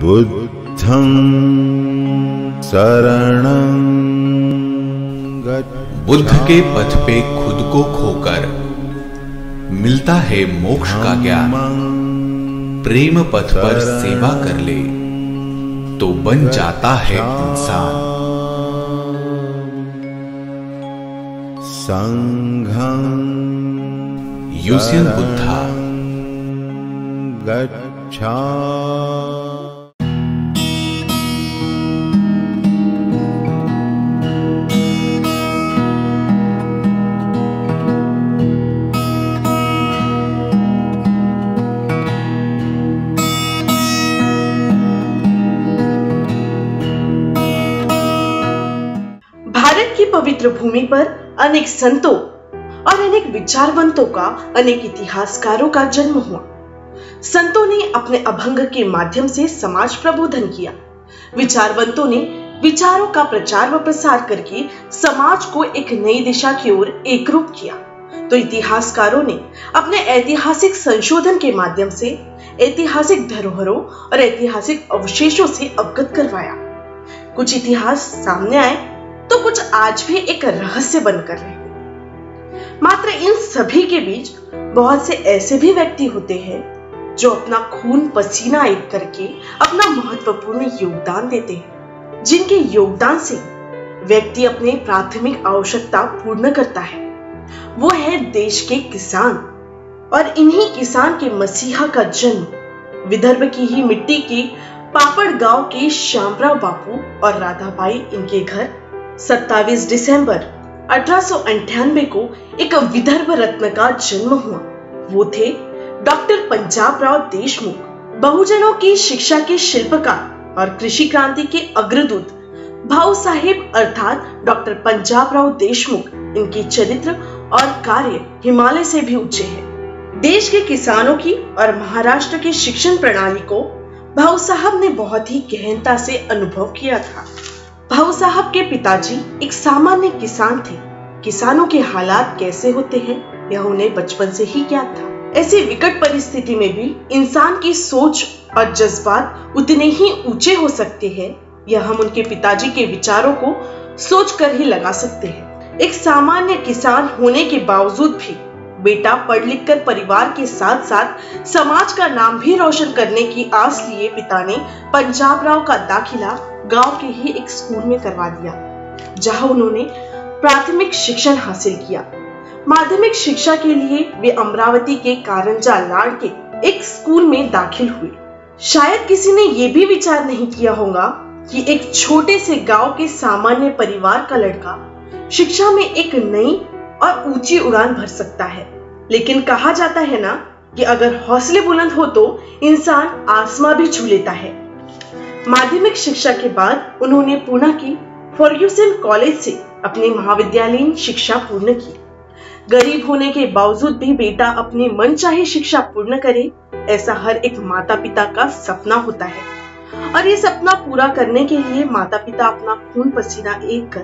बुद्धं शरणं बुद्ध के पथ पे खुद को खोकर मिलता है मोक्ष का ज्ञान। प्रेम पथ पर सेवा कर ले तो बन जाता है इंसान। संघं यूसियन बुद्धा। गच्छा पवित्र भूमि पर अनेक संतों और अनेक विचारवंतों का, अनेक इतिहासकारों का जन्म हुआ। संतों ने अपने अभंग के माध्यम से समाज प्रबोधन किया। विचारवंतों ने विचारों का प्रचार व प्रसार करके समाज को एक नई दिशा की ओर एकरूप किया। तो इतिहासकारों ने अपने ऐतिहासिक संशोधन के माध्यम से ऐतिहासिक धरोहरों और ऐतिहासिक अवशेषों से अवगत करवाया। कुछ इतिहास सामने आए तो कुछ आज भी एक रहस्य बनकर रहे मात्र इन सभी के बीच बहुत से ऐसे भी व्यक्ति होते हैं जो अपना खून पसीना एक करके अपना महत्वपूर्ण योगदान देते हैं, जिनके योगदान से व्यक्ति अपने प्राथमिक आवश्यकता पूर्ण करता है। वो है देश के किसान, और इन्हीं किसान के मसीहा का जन्म विदर्भ की ही मिट्टी के पापड़ गाँव के श्यामराव बापू और राधाबाई इनके घर 27 दिसंबर अठारह को एक विदर्भ रत्न का जन्म हुआ। वो थे डॉक्टर पंजाब राव देशमुख, बहुजनों की शिक्षा के शिल्पकार और कृषि क्रांति के अग्रदूत। भाऊ साहेब अर्थात डॉक्टर पंजाब राव देशमुख इनके चरित्र और कार्य हिमालय से भी ऊँचे हैं। देश के किसानों की और महाराष्ट्र की शिक्षण प्रणाली को भाऊ साहब ने बहुत ही गहनता से अनुभव किया था। भाऊ साहब के पिताजी एक सामान्य किसान थे। किसानों के हालात कैसे होते हैं, यह उन्हें बचपन से ही ज्ञात था। ऐसी विकट परिस्थिति में भी इंसान की सोच और जज्बात उतने ही ऊँचे हो सकते हैं, यह हम उनके पिताजी के विचारों को सोच कर ही लगा सकते हैं। एक सामान्य किसान होने के बावजूद भी बेटा पढ़ लिख कर परिवार के साथ साथ समाज का नाम भी रोशन करने की आस लिए पिता ने पंजाब राव का दाखिला गाँव के ही एक स्कूल में करवा दिया, जहाँ उन्होंने प्राथमिक शिक्षण हासिल किया। माध्यमिक शिक्षा के लिए वे अमरावती के कारंजा लाड़ के एक स्कूल में दाखिल हुए। शायद किसी ने यह भी विचार नहीं किया होगा कि एक छोटे से गाँव के सामान्य परिवार का लड़का शिक्षा में एक नई और ऊँची उड़ान भर सकता है। लेकिन कहा जाता है ना कि अगर हौसले बुलंद हो तो इंसान आसमां भी छू लेता है। माध्यमिक शिक्षा के बाद उन्होंने पुणे की फर्ग्यूसन कॉलेज से अपनी महाविद्यालयीन शिक्षा पूर्ण की। गरीब होने के बावजूद भी बेटा अपनी मनचाही शिक्षा पूर्ण करे, ऐसा हर एक माता पिता का सपना होता है। और ये सपना पूरा करने के लिए माता पिता अपना खून पसीना एक कर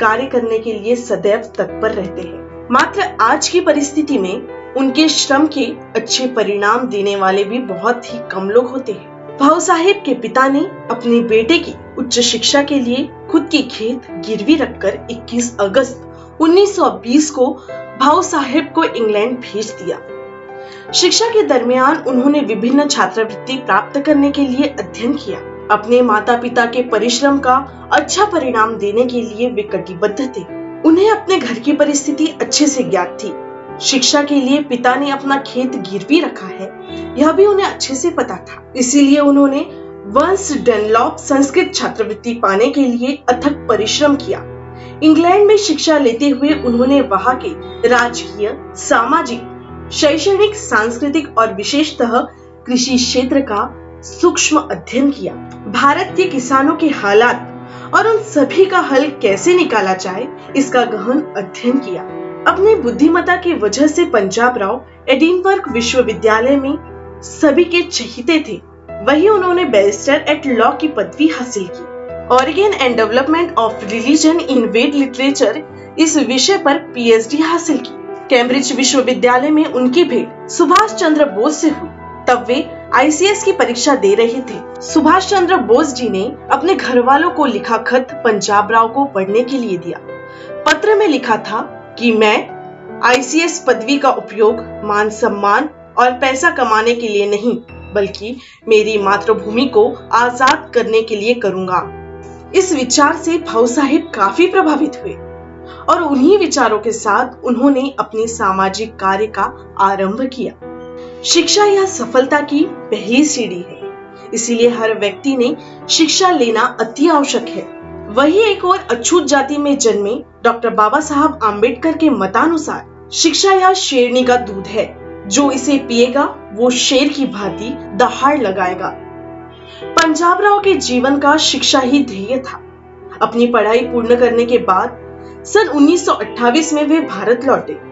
कार्य करने के लिए सदैव तत्पर रहते हैं। मात्र आज की परिस्थिति में उनके श्रम के अच्छे परिणाम देने वाले भी बहुत ही कम लोग होते हैं। भाव साहेब के पिता ने अपने बेटे की उच्च शिक्षा के लिए खुद की खेत गिरवी रखकर 21 अगस्त 1920 को भाव साहेब को इंग्लैंड भेज दिया। शिक्षा के दरमियान उन्होंने विभिन्न छात्रवृत्ति प्राप्त करने के लिए अध्ययन किया। अपने माता पिता के परिश्रम का अच्छा परिणाम देने के लिए वे कटिबद्ध थे। उन्हें अपने घर की परिस्थिति अच्छे से ज्ञात थी। शिक्षा के लिए पिता ने अपना खेत गिरवी रखा है, यह भी उन्हें अच्छे से पता था। इसीलिए उन्होंने वंस डेनलॉप संस्कृत छात्रवृत्ति पाने के लिए अथक परिश्रम किया। इंग्लैंड में शिक्षा लेते हुए उन्होंने वहाँ के राजकीय, सामाजिक, शैक्षणिक, सांस्कृतिक और विशेषतः कृषि क्षेत्र का सूक्ष्म अध्ययन किया। भारत के किसानों के हालात और उन सभी का हल कैसे निकाला जाए, इसका गहन अध्ययन किया। अपनी बुद्धिमता की वजह से पंजाब राव एडिनबर्ग विश्वविद्यालय में सभी के चहीते थे। वही उन्होंने बैरिस्टर एट लॉ की पदवी हासिल की। Origin and development of religion in Ved literature इस विषय पर पीएचडी हासिल की। कैम्ब्रिज विश्वविद्यालय में उनकी भेंट सुभाष चंद्र बोस से हुई। तब वे आईसीएस की परीक्षा दे रहे थे। सुभाष चंद्र बोस जी ने अपने घर वालों को लिखा खत पंजाब राव को पढ़ने के लिए दिया। पत्र में लिखा था कि मैं आईसीएस पदवी का उपयोग मान सम्मान और पैसा कमाने के लिए नहीं, बल्कि मेरी मातृभूमि को आज़ाद करने के लिए करूँगा। इस विचार से भाऊ साहिब काफ़ी प्रभावित हुए और उन्हीं विचारों के साथ उन्होंने अपनी सामाजिक कार्य का आरंभ किया। शिक्षा यह सफलता की पहली सीढ़ी है। इसीलिए हर व्यक्ति ने शिक्षा लेना अति आवश्यक है। वही एक और अछूत जाति में जन्मे डॉक्टर बाबा साहब आम्बेडकर के मतानुसार शिक्षा यह शेरनी का दूध है। जो इसे पिएगा, वो शेर की भांति दहाड़ लगाएगा। पंजाब राव के जीवन का शिक्षा ही ध्येय था। अपनी पढ़ाई पूर्ण करने के बाद सन 1928 में वे भारत लौटे।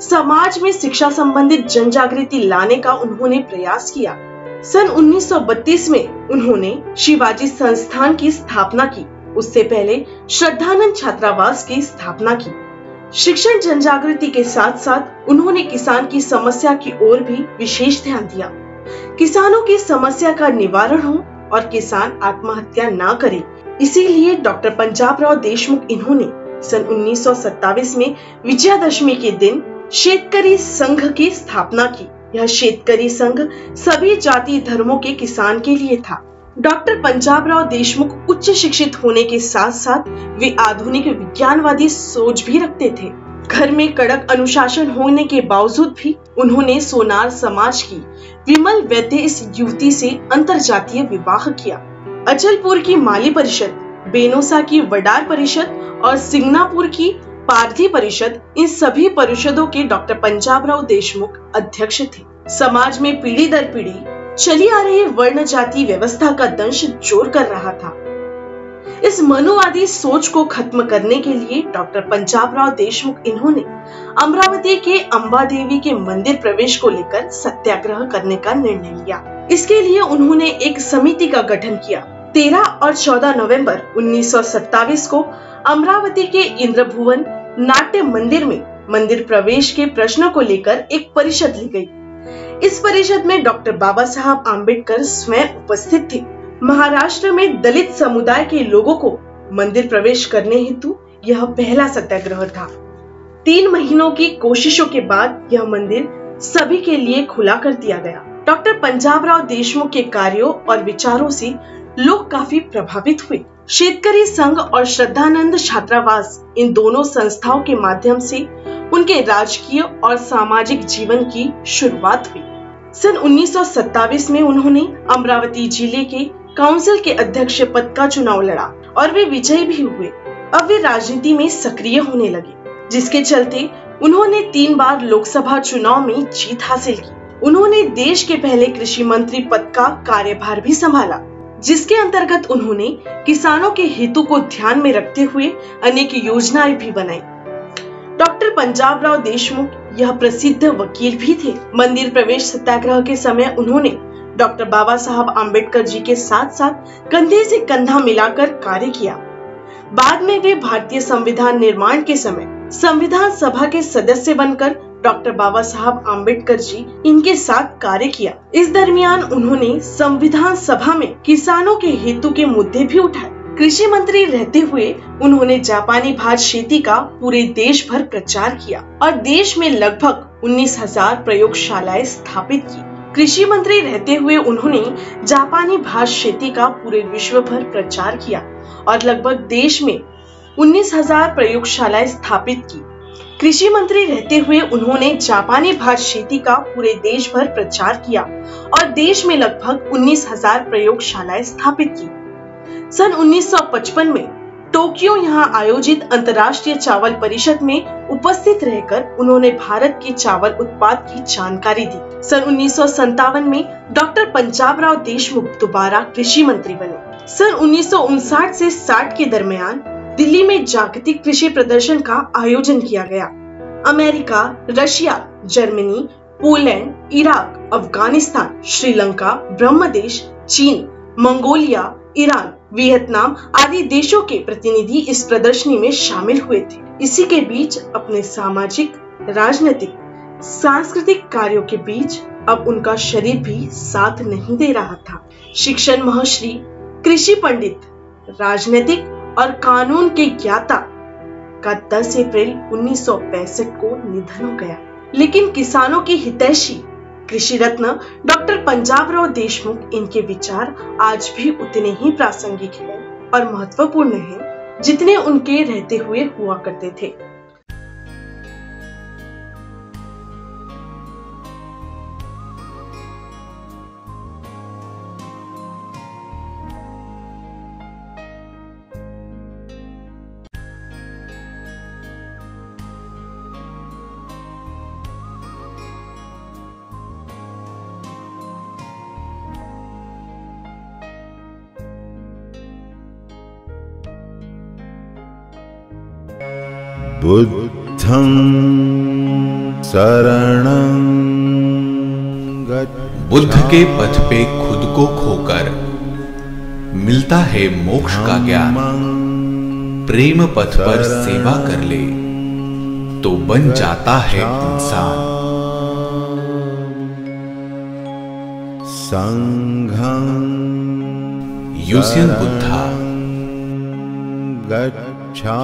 समाज में शिक्षा संबंधित जन जागृति लाने का उन्होंने प्रयास किया। सन 1932 में उन्होंने शिवाजी संस्थान की स्थापना की। उससे पहले श्रद्धानंद छात्रावास की स्थापना की। शिक्षण जन जागृति के साथ साथ उन्होंने किसान की समस्या की ओर भी विशेष ध्यान दिया। किसानों की समस्या का निवारण हो और किसान आत्महत्या ना करे। इसीलिए डॉक्टर पंजाब राव देशमुख इन्होंने सन उन्नीस में विजयादशमी के दिन शेतकरी संघ की स्थापना की। यह शेतकरी संघ सभी जाति धर्मों के किसान के लिए था। डॉक्टर पंजाब राव देशमुख उच्च शिक्षित होने के साथ साथ वे आधुनिक विज्ञानवादी सोच भी रखते थे। घर में कड़क अनुशासन होने के बावजूद भी उन्होंने सोनार समाज की विमल वैद्य इस युवती से अंतर जातीय विवाह किया। अचलपुर की माली परिषद, बेनोसा की वडार परिषद और सिंगनापुर की पारधी परिषद, इन सभी परिषदों के डॉक्टर पंजाब राव देशमुख अध्यक्ष थे। समाज में पीढ़ी दर पीढ़ी चली आ रही वर्ण जाति व्यवस्था का दंश ज़ोर कर रहा था। इस मनुवादी सोच को खत्म करने के लिए डॉक्टर पंजाब राव देशमुख इन्होंने अमरावती के अम्बा देवी के मंदिर प्रवेश को लेकर सत्याग्रह करने का निर्णय लिया। इसके लिए उन्होंने एक समिति का गठन किया। तेरह और चौदह नवंबर उन्नीस को अमरावती के इंद्रभुवन नाट्य मंदिर में मंदिर प्रवेश के प्रश्नों को लेकर एक परिषद ली गई। इस परिषद में डॉक्टर बाबा साहब आम्बेडकर स्वयं उपस्थित थे। महाराष्ट्र में दलित समुदाय के लोगों को मंदिर प्रवेश करने हेतु यह पहला सत्याग्रह था। तीन महीनों की कोशिशों के बाद यह मंदिर सभी के लिए खुला कर दिया गया। डॉक्टर पंजाब राव देशमुख के कार्यों और विचारों से लोग काफ़ी प्रभावित हुए। शेतकरी संघ और श्रद्धानंद छात्रावास इन दोनों संस्थाओं के माध्यम से उनके राजकीय और सामाजिक जीवन की शुरुआत हुई। सन उन्नीस में उन्होंने अमरावती ज़िले के काउंसिल के अध्यक्ष पद का चुनाव लड़ा और वे विजयी भी हुए। अब वे राजनीति में सक्रिय होने लगे, जिसके चलते उन्होंने तीन बार लोकसभा चुनाव में जीत हासिल की। उन्होंने देश के पहले कृषि मंत्री पद का कार्यभार भी संभाला। जिसके अंतर्गत उन्होंने किसानों के हितों को ध्यान में रखते हुए अनेक योजनाएँ भी बनाई। डॉक्टर पंजाब राव देशमुख यह प्रसिद्ध वकील भी थे। मंदिर प्रवेश सत्याग्रह के समय उन्होंने डॉक्टर बाबा साहब आम्बेडकर जी के साथ साथ कंधे से कंधा मिलाकर कार्य किया। बाद में वे भारतीय संविधान निर्माण के समय संविधान सभा के सदस्य बनकर डॉक्टर बाबा साहब आम्बेडकर जी इनके साथ कार्य किया। इस दरमियान उन्होंने संविधान सभा में किसानों के हेतु के मुद्दे भी उठाए। कृषि मंत्री रहते हुए उन्होंने जापानी भात शेती का पूरे देश भर प्रचार किया और देश में लगभग उन्नीस हज़ार प्रयोगशालाएँ स्थापित की। कृषि मंत्री रहते हुए उन्होंने जापानी भाष खेती का पूरे विश्व भर प्रचार किया और लगभग देश में उन्नीस हज़ार प्रयोगशालाएँ स्थापित की। कृषि मंत्री रहते हुए उन्होंने जापानी भाष खेती का पूरे देश भर प्रचार किया और देश में लगभग उन्नीस हज़ार प्रयोगशालाएँ स्थापित की। सन 1955 में टोक्यो यहाँ आयोजित अंतर्राष्ट्रीय चावल परिषद में उपस्थित रहकर उन्होंने भारत के चावल उत्पाद की जानकारी दी। सन उन्नीस में डॉक्टर पंजाब राव देशमुख दोबारा कृषि मंत्री बने। सन उन्नीस से 60 के दरमियान दिल्ली में जागतिक कृषि प्रदर्शन का आयोजन किया गया। America, Russia, Germany, Poland, Iraq, Afghanistan, Sri Lanka, Brahmadesh, चीन, मंगोलिया, ईरान, वियतनाम आदि देशों के प्रतिनिधि इस प्रदर्शनी में शामिल हुए थे। इसी के बीच अपने सामाजिक, राजनीतिक, सांस्कृतिक कार्यों के बीच अब उनका शरीर भी साथ नहीं दे रहा था। शिक्षण महर्षि, कृषि पंडित, राजनीतिक और कानून के ज्ञाता का 10 अप्रैल 1965 को निधन हो गया। लेकिन किसानों की हितैषी कृषि रत्न डॉक्टर पंजाब राव देशमुख, इनके विचार आज भी उतने ही प्रासंगिक हैं और महत्वपूर्ण हैं जितने उनके रहते हुए हुआ करते थे। बुद्धं शरणं बुद्ध के पथ पे खुद को खोकर मिलता है मोक्ष का ज्ञान। प्रेम पथ पर सेवा कर ले तो बन जाता है इंसान। संघं युसियन बुद्धा। गच्छा